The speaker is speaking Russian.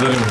благодарю.